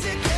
to get